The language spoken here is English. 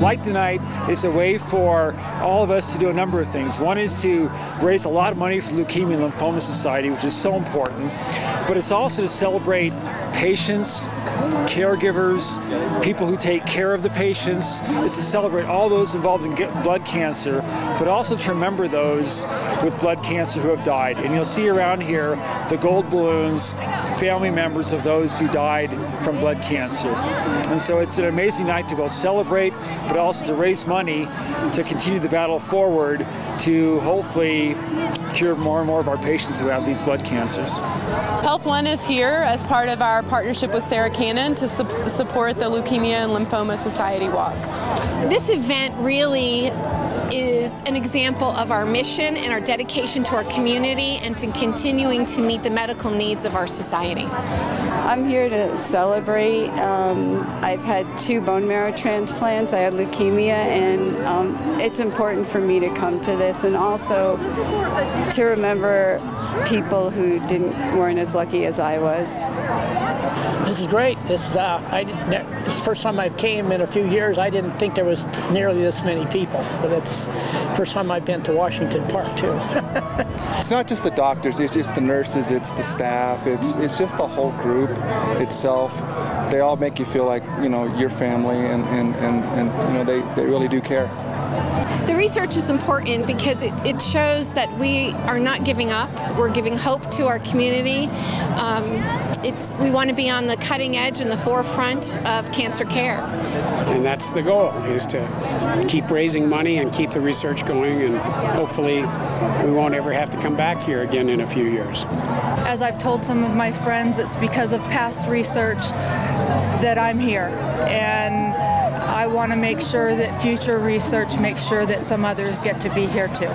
Light the Night is a way for all of us to do a number of things. One is to raise a lot of money for Leukemia and Lymphoma Society, which is so important, but it's also to celebrate patients, caregivers, people who take care of the patients. It's to celebrate all those involved in blood cancer, but also to remember those with blood cancer who have died. And you'll see around here the gold balloons, family members of those who died from blood cancer. And so it's an amazing night to both celebrate, but also to raise money to continue the battle forward to hopefully cure more and more of our patients who have these blood cancers. HealthONE is here as part of our partnership with Sarah Cannon to su support the Leukemia and Lymphoma Society Walk. This event really is an example of our mission and our dedication to our community and to continuing to meet the medical needs of our society. I'm here to celebrate. Um, I've had two bone marrow transplants. I had leukemia, and um, it's important for me to come to this and also to remember people who didn't weren't as lucky as I was. This is great. This is uh, I this is the first time I've came in a few years. I didn't think there was nearly this many people, but it's first time I've been to Washington Park too. it's not just the doctors. It's just the nurses. It's the staff. It's it's just the whole group itself. They all make you feel like you know your family, and and, and, and you know they, they really do care. The research is important because it, it, shows that we are not giving up. We're giving hope to our community. Um, it's, we want to be on the cutting edge and the forefront of cancer care. And that's the goal, is to keep raising money and keep the research going and hopefully we won't ever have to come back here again in a few years. As I've told some of my friends, it's because of past research that I'm here. And I want to make sure that future research makes sure that some others get to be here too.